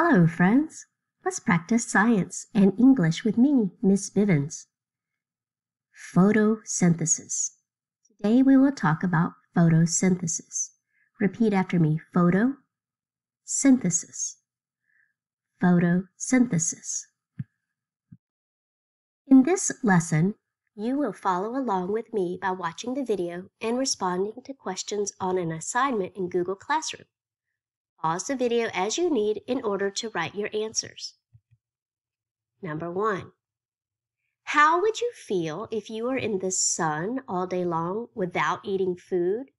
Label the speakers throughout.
Speaker 1: Hello, friends. Let's practice science and English with me, Miss Bivins. Photosynthesis. Today we will talk about photosynthesis. Repeat after me. Photo, synthesis. Photosynthesis. In this lesson, you will follow along with me by watching the video and responding to questions on an assignment in Google Classroom. Pause the video as you need in order to write your answers. Number one, how would you feel if you were in the sun all day long without eating food?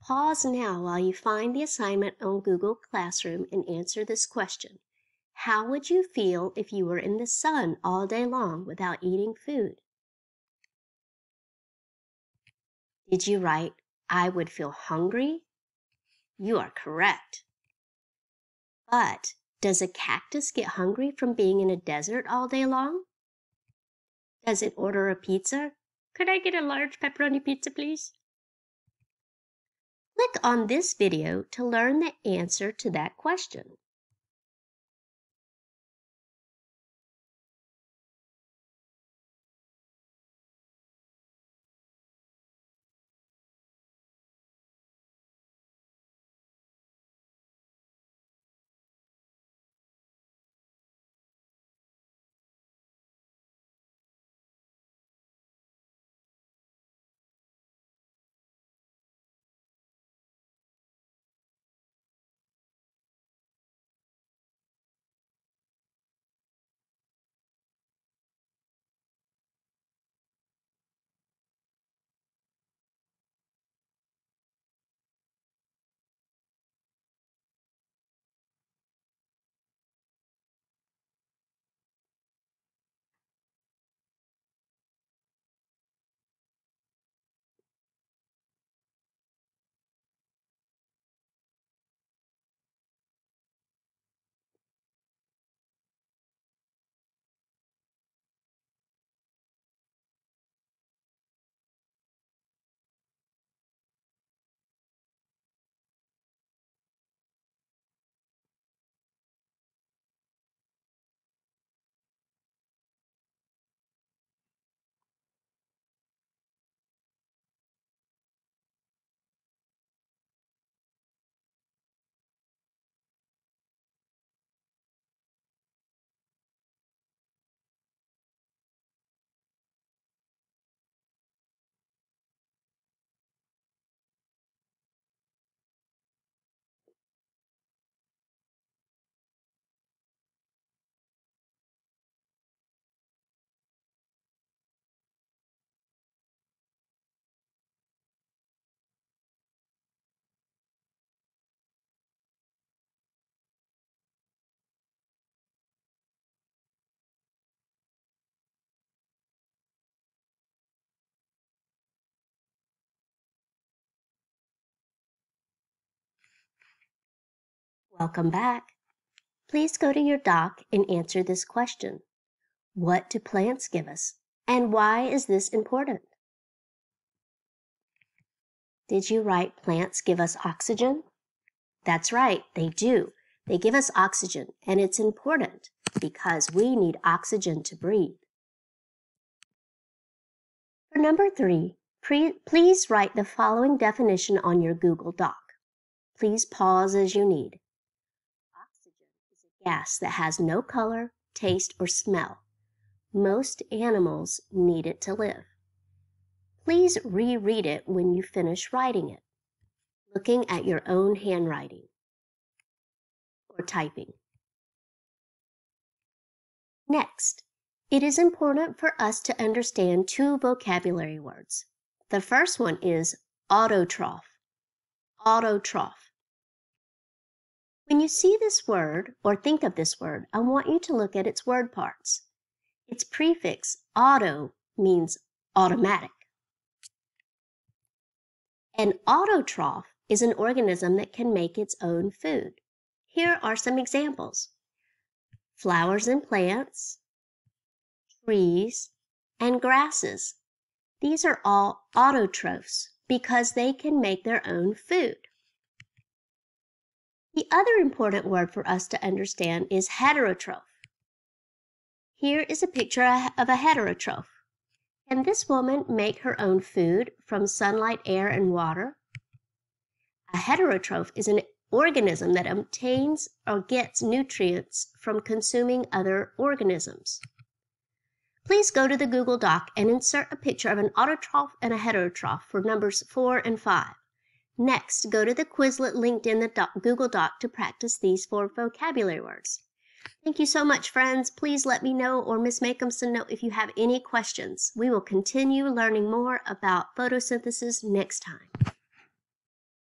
Speaker 1: Pause now while you find the assignment on Google Classroom and answer this question. How would you feel if you were in the sun all day long without eating food? Did you write, I would feel hungry? You are correct. But does a cactus get hungry from being in a desert all day long? Does it order a pizza? Could I get a large pepperoni pizza, please? Click on this video to learn the answer to that question. Welcome back. Please go to your doc and answer this question. What do plants give us? And why is this important? Did you write plants give us oxygen? That's right, they do. They give us oxygen, and it's important because we need oxygen to breathe. For number three, please write the following definition on your Google Doc. Please pause as you need gas that has no color, hmm. taste, or smell. Most animals need it to live. Please reread it when you finish writing it, looking at your own handwriting or typing. Next, it is important for us to understand two vocabulary words. The first one is autotroph. Autotroph. When you see this word or think of this word, I want you to look at its word parts. Its prefix auto means automatic. An autotroph is an organism that can make its own food. Here are some examples. Flowers and plants, trees, and grasses. These are all autotrophs because they can make their own food. The other important word for us to understand is heterotroph. Here is a picture of a heterotroph. Can this woman make her own food from sunlight, air, and water? A heterotroph is an organism that obtains or gets nutrients from consuming other organisms. Please go to the Google Doc and insert a picture of an autotroph and a heterotroph for numbers 4 and 5. Next, go to the Quizlet linked in the doc Google Doc to practice these four vocabulary words. Thank you so much, friends. Please let me know or Miss Makeumson know if you have any questions. We will continue learning more about photosynthesis next time.